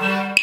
Bye.